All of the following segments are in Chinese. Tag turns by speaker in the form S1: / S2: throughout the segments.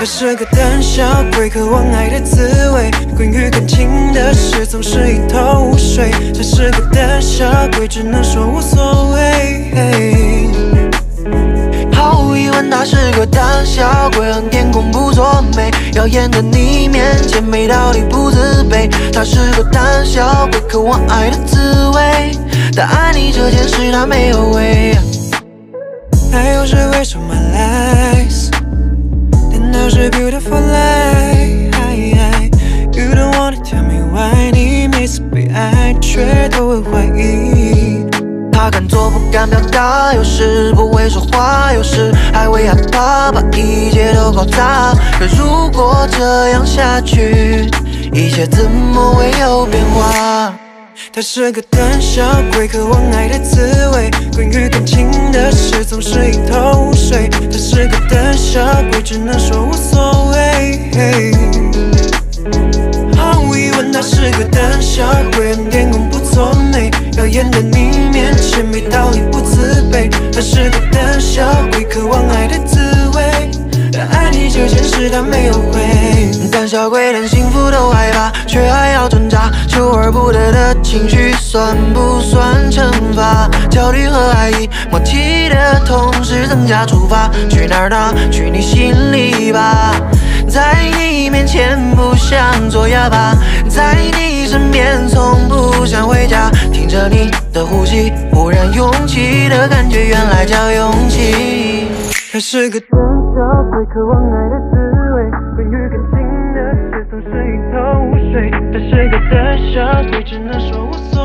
S1: 他是个胆小鬼，渴望爱的滋味。关于感情的事，总是一头雾水。他是个胆小鬼，只能说无所谓。
S2: 毫无疑问，他是个胆小鬼，恨天空不作美。耀眼的你面前，没道理不自卑。他是个胆小鬼，渴望爱的滋味。但爱你这件事，他没有为。
S1: 爱又是为什么来？都是 beautiful lie。You don't wanna tell me why，你每次被爱却都会怀疑。
S2: 他敢做不敢表达，有时不会说话，有时还会害怕把一切都搞砸。可如果这样下去，一切怎么会有变化？
S1: 他是个胆小鬼，渴望爱的滋味。关于感情的事，总是一头雾水。胆小鬼，只能说无所谓。毫无疑问，他是个胆小鬼，脸红不作美。耀眼的你面前，没道理不自卑。他是个胆小鬼，渴望爱的滋味。但爱你这件事，他没有回。
S2: 胆小鬼连幸福都害怕，却还要挣扎，求而不得的情绪，算不算惩罚？焦虑和爱意默契的同时增加出发，去哪儿呢？去你心里吧。在你面前不想做哑巴，在你身边从不想回家，听着你的呼吸，忽然勇气的感觉，原来叫勇气。
S1: 他是个胆小鬼，渴望爱的滋味，关于感情的事总是一头雾水。他是个胆小鬼，只能说无所。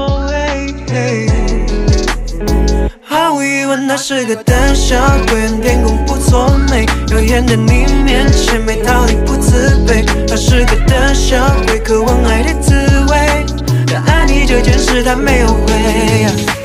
S1: 无疑问，他是个胆小鬼，脸红不作美，耀眼的你面前，没道理不自卑。他是个胆小鬼，渴望爱的滋味，但爱你这件事他没有回。